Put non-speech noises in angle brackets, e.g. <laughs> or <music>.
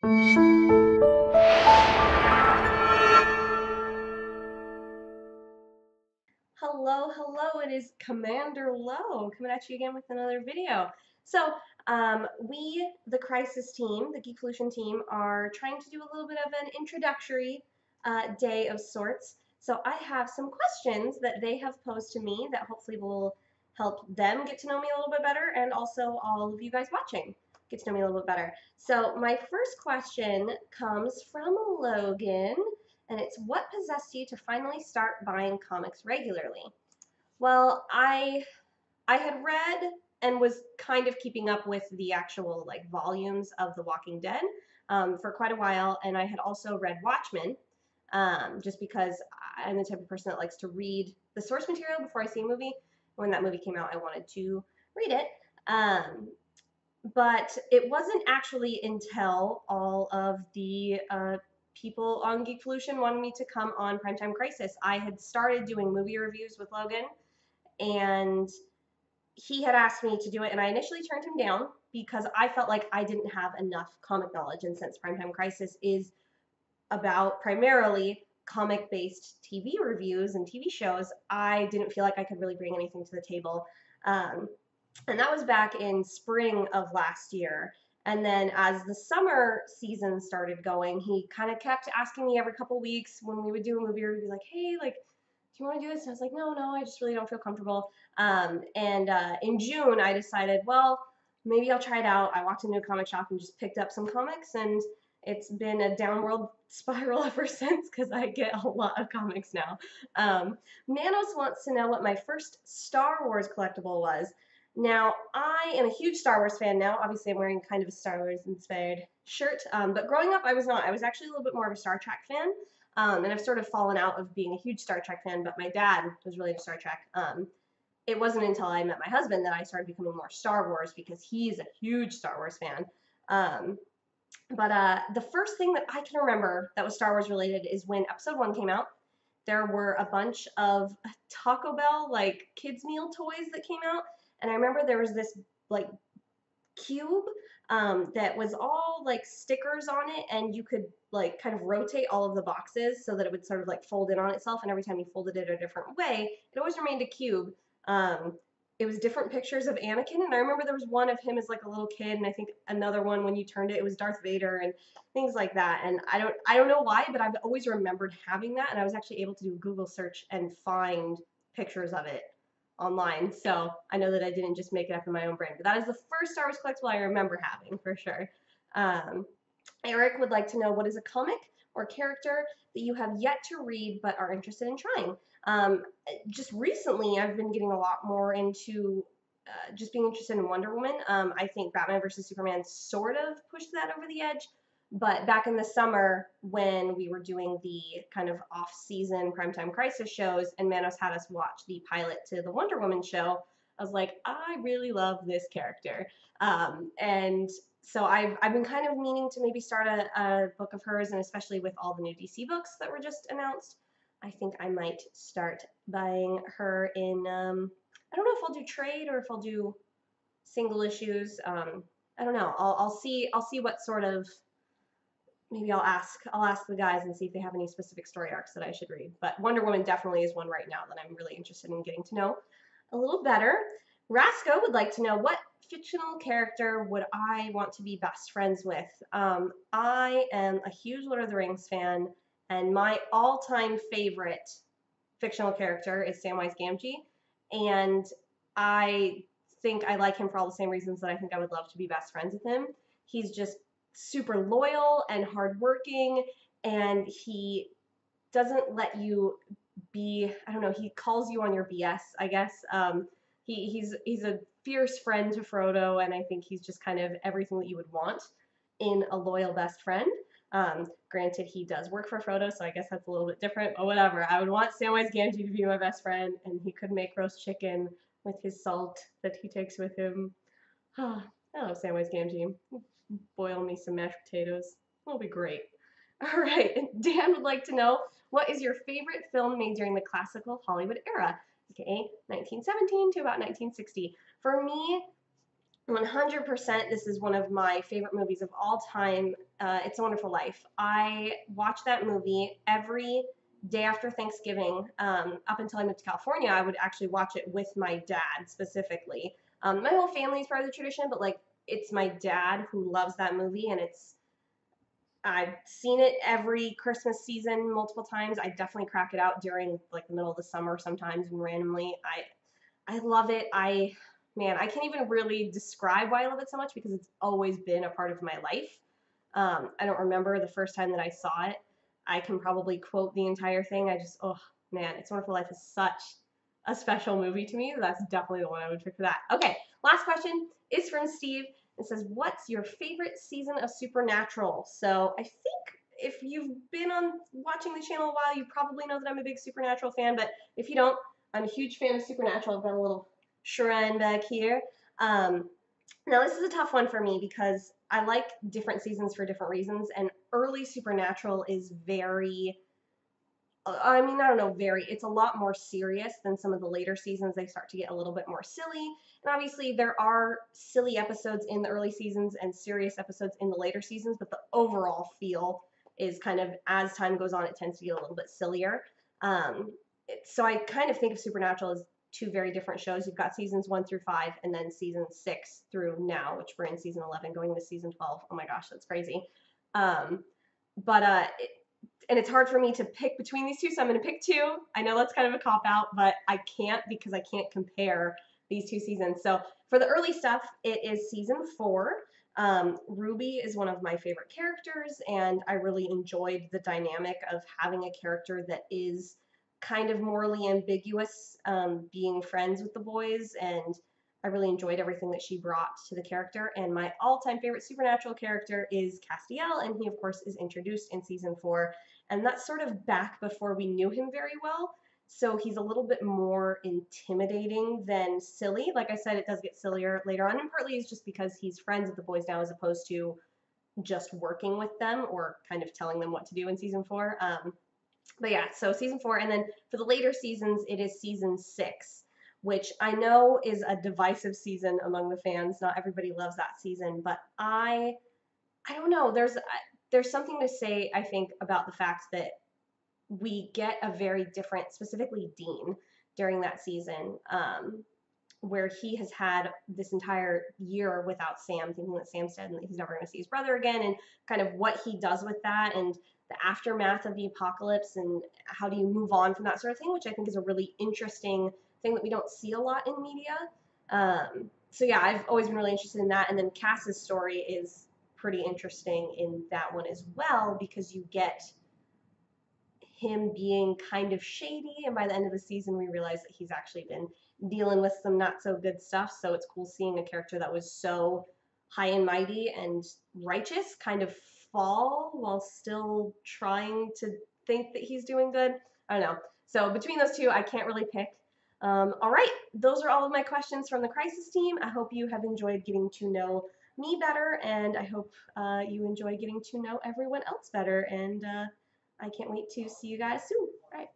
Hello, hello, it is Commander Lo coming at you again with another video. So, um, we, the Crisis team, the Geek Geekvolution team, are trying to do a little bit of an introductory uh, day of sorts. So I have some questions that they have posed to me that hopefully will help them get to know me a little bit better and also all of you guys watching get to know me a little bit better. So my first question comes from Logan and it's what possessed you to finally start buying comics regularly? Well, I I had read and was kind of keeping up with the actual like volumes of The Walking Dead um, for quite a while, and I had also read Watchmen, um, just because I'm the type of person that likes to read the source material before I see a movie. When that movie came out, I wanted to read it. Um, but it wasn't actually until all of the uh, people on Geekvolution wanted me to come on Primetime Crisis. I had started doing movie reviews with Logan, and he had asked me to do it, and I initially turned him down because I felt like I didn't have enough comic knowledge, and since Primetime Crisis is about primarily comic based TV reviews and TV shows, I didn't feel like I could really bring anything to the table. Um, and that was back in spring of last year. And then as the summer season started going, he kind of kept asking me every couple weeks when we would do a movie review, be like, hey, like, do you want to do this? And I was like, no, no, I just really don't feel comfortable. Um, and uh, in June, I decided, well, maybe I'll try it out. I walked into a comic shop and just picked up some comics, and it's been a downward <laughs> spiral ever since because I get a lot of comics now. Um, Manos wants to know what my first Star Wars collectible was. Now, I am a huge Star Wars fan now. Obviously, I'm wearing kind of a Star Wars inspired shirt, um, but growing up, I was not. I was actually a little bit more of a Star Trek fan, um, and I've sort of fallen out of being a huge Star Trek fan, but my dad was really into Star Trek. Um, it wasn't until I met my husband that I started becoming more Star Wars because he's a huge Star Wars fan. Um, but uh, the first thing that I can remember that was Star Wars related is when Episode One came out. There were a bunch of Taco Bell like kids meal toys that came out, and I remember there was this like cube um, that was all like stickers on it, and you could like kind of rotate all of the boxes so that it would sort of like fold in on itself, and every time you folded it a different way, it always remained a cube. Um, it was different pictures of Anakin, and I remember there was one of him as like a little kid, and I think another one when you turned it, it was Darth Vader and things like that. And I don't, I don't know why, but I've always remembered having that, and I was actually able to do a Google search and find pictures of it online. So I know that I didn't just make it up in my own brain, but that is the first Star Wars collectible I remember having for sure. Um, Eric would like to know what is a comic or character that you have yet to read but are interested in trying. Um, just recently, I've been getting a lot more into uh, just being interested in Wonder Woman. Um, I think Batman vs Superman sort of pushed that over the edge. But back in the summer, when we were doing the kind of off season primetime crisis shows, and Manos had us watch the pilot to the Wonder Woman show, I was like, I really love this character. Um, and so I've, I've been kind of meaning to maybe start a, a book of hers, and especially with all the new DC books that were just announced, I think I might start buying her in, um, I don't know if I'll do trade or if I'll do single issues. Um, I don't know. I'll, I'll see. I'll see what sort of maybe I'll ask I'll ask the guys and see if they have any specific story arcs that I should read. But Wonder Woman definitely is one right now that I'm really interested in getting to know a little better. Rasco would like to know what fictional character would I want to be best friends with? Um, I am a huge Lord of the Rings fan, and my all-time favorite fictional character is Samwise Gamgee, and I think I like him for all the same reasons that I think I would love to be best friends with him. He's just super loyal and hardworking, and he doesn't let you be. I don't know. He calls you on your BS. I guess. Um, he he's he's a fierce friend to Frodo, and I think he's just kind of everything that you would want in a loyal best friend. Um, granted, he does work for Frodo, so I guess that's a little bit different, but whatever. I would want Samwise Gamgee to be my best friend, and he could make roast chicken with his salt that he takes with him. <sighs> I love Samwise Gamgee boil me some mashed potatoes. It'll be great. <laughs> All right, Dan would like to know, what is your favorite film made during the classical Hollywood era, Okay, 1917 to about 1960? For me, 100% this is one of my favorite movies of all time. Uh, it's a Wonderful Life. I watch that movie every day after Thanksgiving. Um, up until I moved to California, I would actually watch it with my dad specifically. Um, my whole family is part of the tradition, but like it's my dad who loves that movie, and it's I've seen it every Christmas season multiple times. I definitely crack it out during like the middle of the summer sometimes and randomly. I I love it. I man, I can't even really describe why I love it so much because it's always been a part of my life. Um, I don't remember the first time that I saw it. I can probably quote the entire thing. I just, oh man, It's Wonderful Life is such a special movie to me. That's definitely the one I would pick for that. Okay, last question is from Steve. It says, What's your favorite season of Supernatural? So I think if you've been on watching the channel a while, you probably know that I'm a big Supernatural fan, but if you don't, I'm a huge fan of Supernatural. I've got a little shrine back here. Um, now, this is a tough one for me because I like different seasons for different reasons, and early Supernatural is very. I mean, I don't know, very. It's a lot more serious than some of the later seasons. They start to get a little bit more silly. And obviously, there are silly episodes in the early seasons and serious episodes in the later seasons, but the overall feel is kind of, as time goes on, it tends to get a little bit sillier. Um, it, so I kind of think of Supernatural as two very different shows. You've got seasons one through five, and then season six through now, which we're in season 11, going to season 12. Oh my gosh, that's crazy. Um, but, uh, it, and it's hard for me to pick between these two, so I'm going to pick two. I know that's kind of a cop out, but I can't because I can't compare these two seasons. So for the early stuff, it is season four. Um, Ruby is one of my favorite characters, and I really enjoyed the dynamic of having a character that is kind of morally ambiguous, um, being friends with the boys, and I really enjoyed everything that she brought to the character. And my all-time favorite supernatural character is Castiel, and he of course is introduced in season four, and that's sort of back before we knew him very well. So he's a little bit more intimidating than silly. Like I said, it does get sillier later on, and partly it's just because he's friends with the boys now as opposed to just working with them or kind of telling them what to do in season four. Um, but yeah, so season four, and then for the later seasons, it is season six, which I know is a divisive season among the fans. Not everybody loves that season, but I, I don't know. There's there's something to say I think about the fact that we get a very different, specifically Dean, during that season. Um, where he has had this entire year without Sam, thinking that Sam's dead and that he's never going to see his brother again, and kind of what he does with that, and the aftermath of the apocalypse and how do you move on from that sort of thing, which I think is a really interesting thing that we don't see a lot in media. Um, so yeah, I've always been really interested in that. And then Cass's story is pretty interesting in that one as well because you get him being kind of shady, and by the end of the season, we realize that he's actually been dealing with some not so good stuff. So it's cool seeing a character that was so high and mighty and righteous kind of fall while still trying to think that he's doing good. I don't know. So between those two, I can't really pick. Um, all right, those are all of my questions from the crisis team. I hope you have enjoyed getting to know me better, and I hope uh, you enjoy getting to know everyone else better. And uh, I can't wait to see you guys soon. All right.